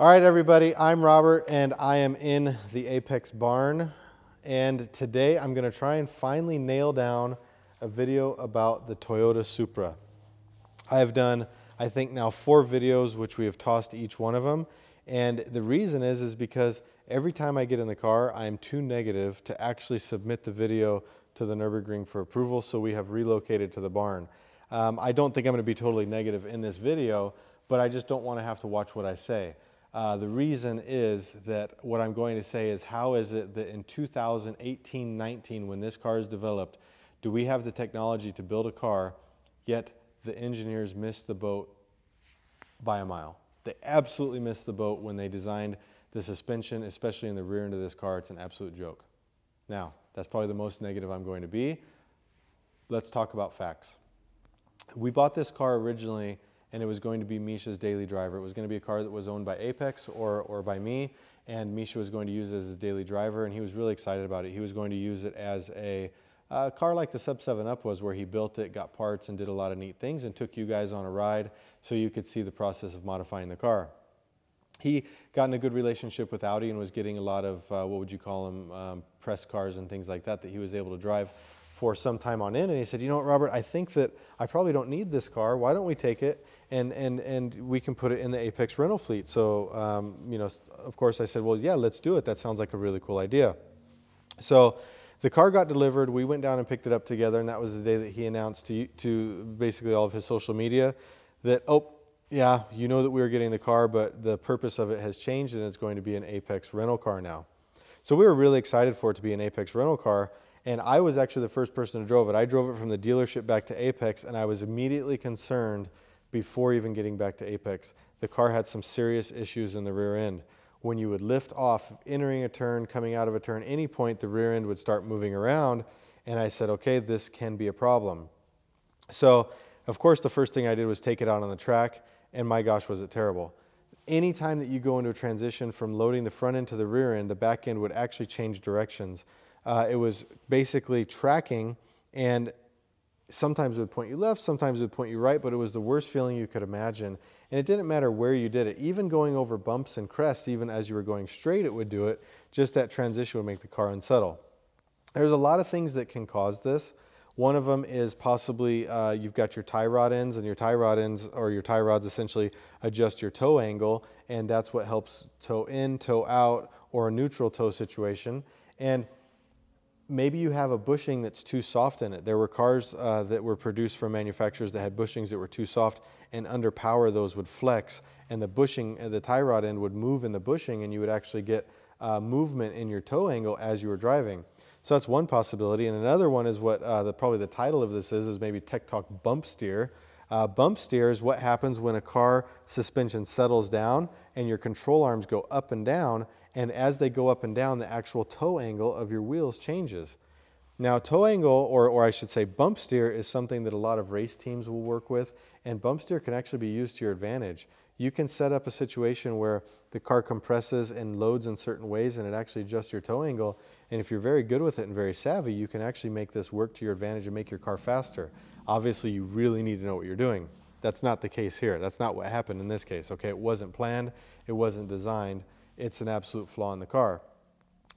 All right, everybody, I'm Robert and I am in the Apex barn. And today I'm gonna try and finally nail down a video about the Toyota Supra. I have done, I think now four videos, which we have tossed each one of them. And the reason is, is because every time I get in the car, I am too negative to actually submit the video to the Nürburgring for approval. So we have relocated to the barn. Um, I don't think I'm gonna be totally negative in this video, but I just don't wanna have to watch what I say. Uh, the reason is that what I'm going to say is how is it that in 2018-19, when this car is developed, do we have the technology to build a car, yet the engineers missed the boat by a mile? They absolutely missed the boat when they designed the suspension, especially in the rear end of this car. It's an absolute joke. Now, that's probably the most negative I'm going to be. Let's talk about facts. We bought this car originally and it was going to be Misha's daily driver. It was going to be a car that was owned by Apex or, or by me, and Misha was going to use it as his daily driver, and he was really excited about it. He was going to use it as a car like the Sub 7 Up was, where he built it, got parts, and did a lot of neat things, and took you guys on a ride so you could see the process of modifying the car. He got in a good relationship with Audi and was getting a lot of, uh, what would you call them, um, press cars and things like that that he was able to drive for some time on in. And he said, you know what, Robert, I think that I probably don't need this car. Why don't we take it and, and, and we can put it in the Apex rental fleet? So, um, you know, of course I said, well, yeah, let's do it. That sounds like a really cool idea. So the car got delivered. We went down and picked it up together. And that was the day that he announced to, to basically all of his social media that, oh, yeah, you know that we were getting the car, but the purpose of it has changed and it's going to be an Apex rental car now. So we were really excited for it to be an Apex rental car. And I was actually the first person to drove it. I drove it from the dealership back to Apex, and I was immediately concerned before even getting back to Apex. The car had some serious issues in the rear end. When you would lift off, entering a turn, coming out of a turn, any point, the rear end would start moving around. And I said, okay, this can be a problem. So, of course, the first thing I did was take it out on the track, and my gosh, was it terrible. Anytime that you go into a transition from loading the front end to the rear end, the back end would actually change directions. Uh, it was basically tracking and sometimes it would point you left, sometimes it would point you right, but it was the worst feeling you could imagine. And it didn't matter where you did it. Even going over bumps and crests, even as you were going straight, it would do it. Just that transition would make the car unsettle. There's a lot of things that can cause this. One of them is possibly uh, you've got your tie rod ends, and your tie rod ends or your tie rods essentially adjust your toe angle, and that's what helps toe in, toe out, or a neutral toe situation. And maybe you have a bushing that's too soft in it. There were cars uh, that were produced from manufacturers that had bushings that were too soft, and under power, those would flex, and the bushing, uh, the tie rod end would move in the bushing, and you would actually get uh, movement in your toe angle as you were driving. So that's one possibility. And another one is what uh, the, probably the title of this is, is maybe Tech Talk bump steer. Uh, bump steer is what happens when a car suspension settles down and your control arms go up and down and as they go up and down, the actual toe angle of your wheels changes. Now, toe angle, or, or I should say bump steer, is something that a lot of race teams will work with, and bump steer can actually be used to your advantage. You can set up a situation where the car compresses and loads in certain ways, and it actually adjusts your toe angle. And if you're very good with it and very savvy, you can actually make this work to your advantage and make your car faster. Obviously, you really need to know what you're doing. That's not the case here. That's not what happened in this case, okay? It wasn't planned, it wasn't designed it's an absolute flaw in the car.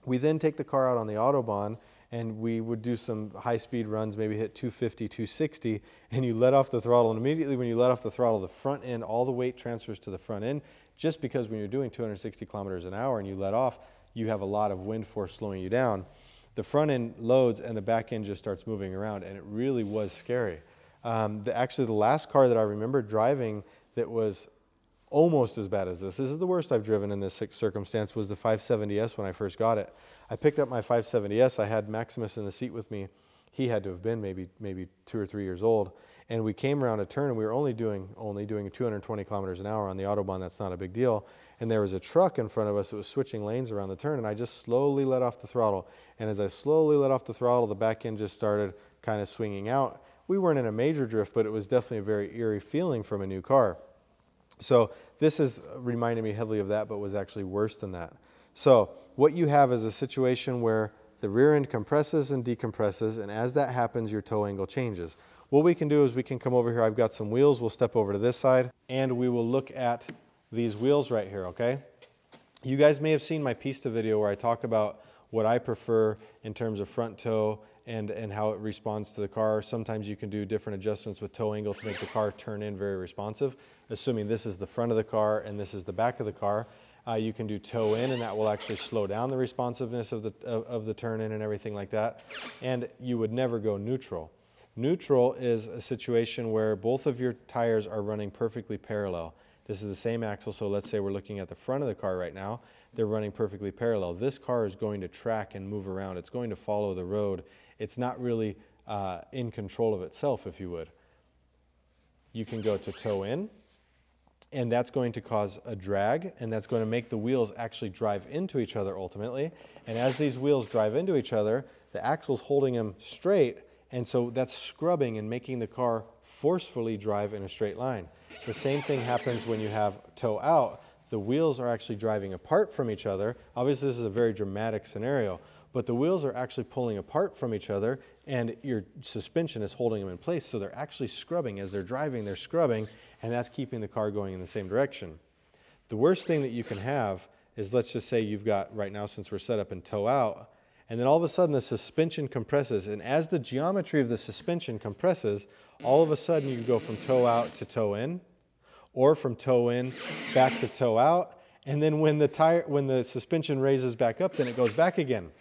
We then take the car out on the Autobahn and we would do some high speed runs, maybe hit 250, 260, and you let off the throttle. And immediately when you let off the throttle, the front end, all the weight transfers to the front end, just because when you're doing 260 kilometers an hour and you let off, you have a lot of wind force slowing you down. The front end loads and the back end just starts moving around, and it really was scary. Um, the, actually, the last car that I remember driving that was almost as bad as this. This is the worst I've driven in this circumstance was the 570S when I first got it. I picked up my 570S. I had Maximus in the seat with me. He had to have been maybe maybe two or three years old. And we came around a turn and we were only doing only doing 220 kilometers an hour on the Autobahn. That's not a big deal. And there was a truck in front of us that was switching lanes around the turn. And I just slowly let off the throttle. And as I slowly let off the throttle, the back end just started kind of swinging out. We weren't in a major drift, but it was definitely a very eerie feeling from a new car. So this is reminding me heavily of that, but was actually worse than that. So what you have is a situation where the rear end compresses and decompresses, and as that happens, your toe angle changes. What we can do is we can come over here. I've got some wheels. We'll step over to this side, and we will look at these wheels right here, okay? You guys may have seen my Pista video where I talk about what I prefer in terms of front toe and, and how it responds to the car. Sometimes you can do different adjustments with toe angle to make the car turn in very responsive, assuming this is the front of the car and this is the back of the car. Uh, you can do toe in and that will actually slow down the responsiveness of the, of, of the turn in and everything like that. And you would never go neutral. Neutral is a situation where both of your tires are running perfectly parallel. This is the same axle, so let's say we're looking at the front of the car right now. They're running perfectly parallel. This car is going to track and move around. It's going to follow the road. It's not really uh, in control of itself, if you would. You can go to toe in, and that's going to cause a drag, and that's going to make the wheels actually drive into each other ultimately. And as these wheels drive into each other, the axle's holding them straight, and so that's scrubbing and making the car forcefully drive in a straight line. The same thing happens when you have toe out. The wheels are actually driving apart from each other. Obviously, this is a very dramatic scenario, but the wheels are actually pulling apart from each other and your suspension is holding them in place. So they're actually scrubbing. As they're driving, they're scrubbing, and that's keeping the car going in the same direction. The worst thing that you can have is let's just say you've got, right now, since we're set up in toe out, and then all of a sudden the suspension compresses. And as the geometry of the suspension compresses, all of a sudden you go from toe out to toe in, or from toe in back to toe out. And then when the tire, when the suspension raises back up, then it goes back again.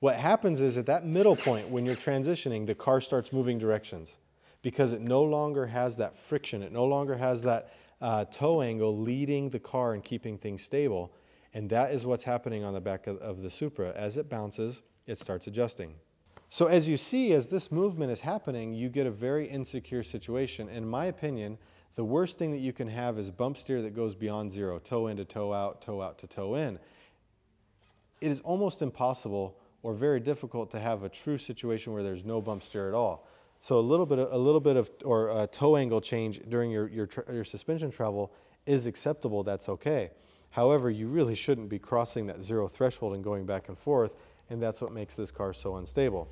What happens is at that middle point, when you're transitioning, the car starts moving directions because it no longer has that friction. It no longer has that uh, toe angle leading the car and keeping things stable. And that is what's happening on the back of, of the Supra. As it bounces, it starts adjusting. So as you see, as this movement is happening, you get a very insecure situation. In my opinion, the worst thing that you can have is bump steer that goes beyond zero, toe in to toe out, toe out to toe in. It is almost impossible or very difficult to have a true situation where there's no bump steer at all. So a little bit of, a little bit of or a toe angle change during your, your, your suspension travel is acceptable, that's okay. However, you really shouldn't be crossing that zero threshold and going back and forth, and that's what makes this car so unstable.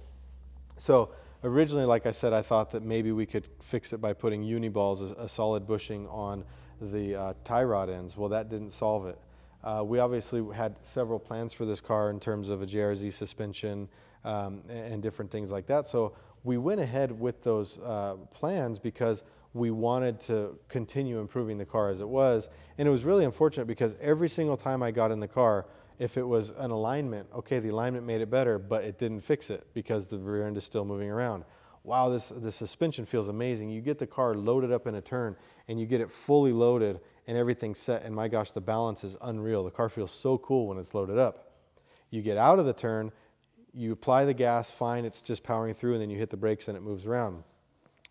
So originally, like I said, I thought that maybe we could fix it by putting uniballs, a, a solid bushing on the uh, tie rod ends. Well, that didn't solve it. Uh, we obviously had several plans for this car in terms of a JRZ suspension um, and, and, different things like that. So we went ahead with those uh, plans because we wanted to continue improving the car as it was. And it was really unfortunate because every single time I got in the car, if it was an alignment, okay, the alignment made it better, but it didn't fix it because the rear end is still moving around. Wow, this the suspension feels amazing. You get the car loaded up in a turn and you get it fully loaded and everything's set and my gosh, the balance is unreal. The car feels so cool when it's loaded up. You get out of the turn, you apply the gas, fine, it's just powering through and then you hit the brakes and it moves around.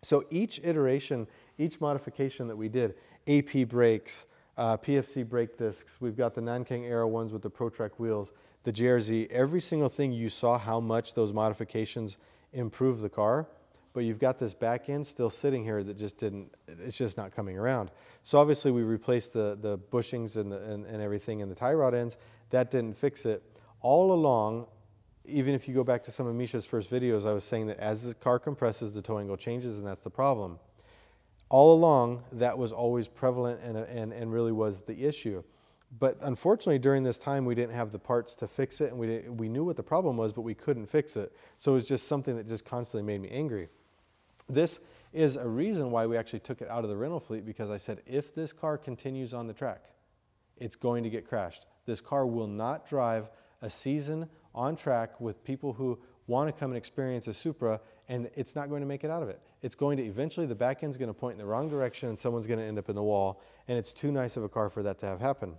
So each iteration, each modification that we did, AP brakes, uh, PFC brake discs, we've got the Nankang AR-1s with the ProTrack wheels, the JRZ, every single thing you saw how much those modifications improve the car, but you've got this back end still sitting here that just didn't, it's just not coming around. So obviously we replaced the, the bushings and, the, and, and everything in the tie rod ends. That didn't fix it. All along, even if you go back to some of Misha's first videos, I was saying that as the car compresses, the toe angle changes, and that's the problem. All along, that was always prevalent and, and, and really was the issue. But unfortunately, during this time, we didn't have the parts to fix it, and we, we knew what the problem was, but we couldn't fix it. So it was just something that just constantly made me angry. This is a reason why we actually took it out of the rental fleet because I said, if this car continues on the track, it's going to get crashed. This car will not drive a season on track with people who want to come and experience a Supra, and it's not going to make it out of it. It's going to eventually, the back end's going to point in the wrong direction, and someone's going to end up in the wall, and it's too nice of a car for that to have happen.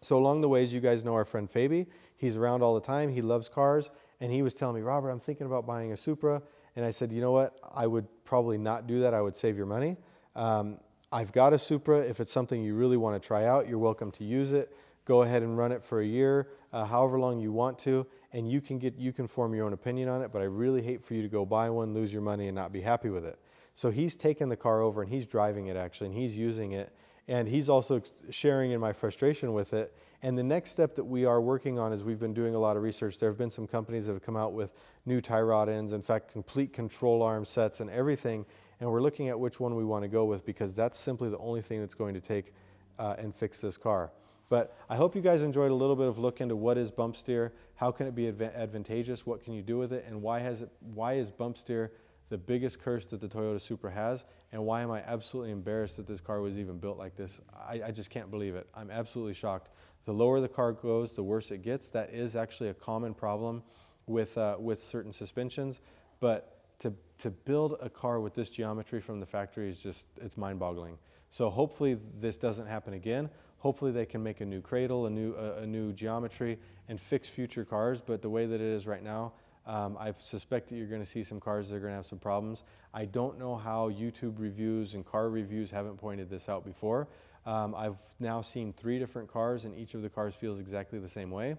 So along the ways, you guys know our friend Fabi. He's around all the time. He loves cars, and he was telling me, Robert, I'm thinking about buying a Supra. And I said, you know what? I would probably not do that. I would save your money. Um, I've got a Supra. If it's something you really want to try out, you're welcome to use it. Go ahead and run it for a year, uh, however long you want to, and you can get you can form your own opinion on it. But I really hate for you to go buy one, lose your money, and not be happy with it. So he's taken the car over and he's driving it actually, and he's using it, and he's also sharing in my frustration with it. And the next step that we are working on is we've been doing a lot of research. There have been some companies that have come out with new tie rod ends, in fact, complete control arm sets and everything. And we're looking at which one we want to go with because that's simply the only thing that's going to take uh, and fix this car. But I hope you guys enjoyed a little bit of look into what is bump steer, how can it be adva- advantageous, what can you do with it, and why has it, why is bump steer the biggest curse that the Toyota Supra has, and why am I absolutely embarrassed that this car was even built like this? I, I just can't believe it. I'm absolutely shocked. The lower the car goes, the worse it gets. That is actually a common problem with, uh, with certain suspensions, but to, to build a car with this geometry from the factory is just, it's mind boggling. So hopefully this doesn't happen again. Hopefully they can make a new cradle, a new, a new geometry and fix future cars. But the way that it is right now, um, I suspect that you're going to see some cars that are going to have some problems. I don't know how YouTube reviews and car reviews haven't pointed this out before. Um, I've now seen three different cars and each of the cars feels exactly the same way.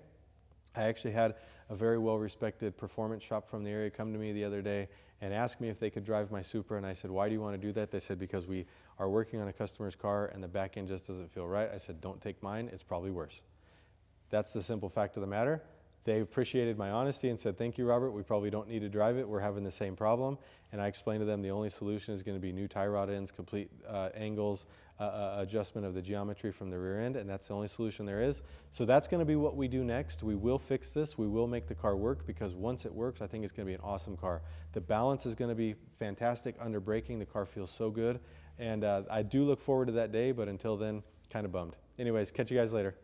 I actually had a very well respected performance shop from the area come to me the other day and asked me if they could drive my Supra. And I said, Why do you want to do that? They said, Because we are working on a customer's car and the back end just doesn't feel right. I said, Don't take mine, it's probably worse. That's the simple fact of the matter. They appreciated my honesty and said, Thank you, Robert. We probably don't need to drive it. We're having the same problem. And I explained to them the only solution is going to be new tie rod ends, complete uh, angles, uh, uh, adjustment of the geometry from the rear end, and that's the only solution there is. So that's going to be what we do next. We will fix this. We will make the car work because once it works, I think it's going to be an awesome car. The balance is going to be fantastic under braking. The car feels so good. And uh, I do look forward to that day, but until then, kind of bummed. Anyways, catch you guys later.